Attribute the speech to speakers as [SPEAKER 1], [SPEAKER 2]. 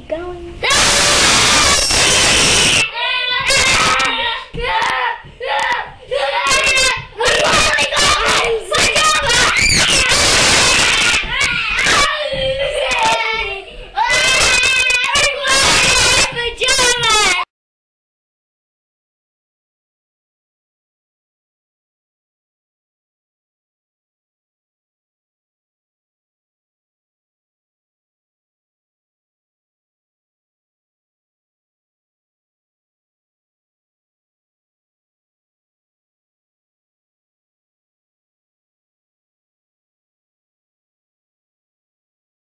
[SPEAKER 1] keep going.